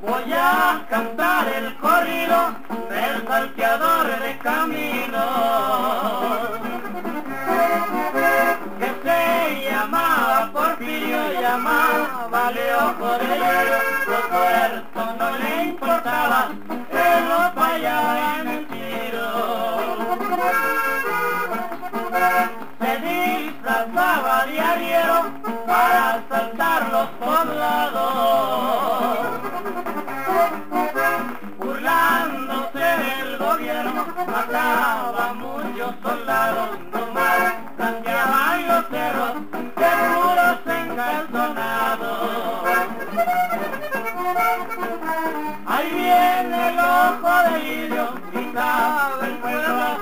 Voy a cantar el corrido Llamaba Leojo de Hierro, los puertos no le importaba, él lo fallaba en el tiro. Se disfrazaba de arriero para asaltar los poblados burlándose del gobierno, mataba a muchos soldados, Ahí viene el ojo de vidrio, gritaba el pueblo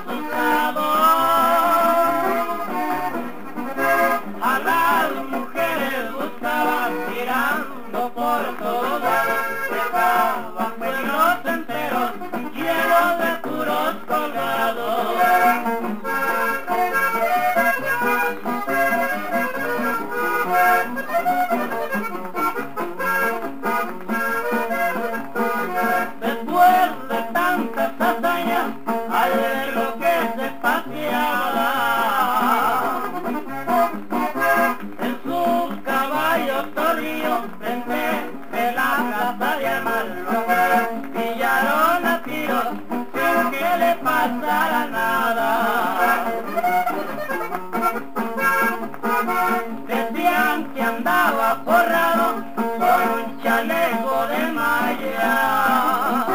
decían que andaba forrado con un chaleco de malla.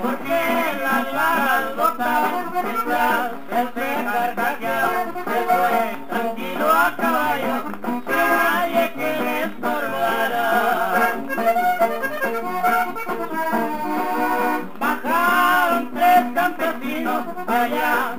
Porque las balas botaban mientras él se carcajeaba se fue tranquilo a caballo sin nadie que le estorbara bajaron tres campesinos allá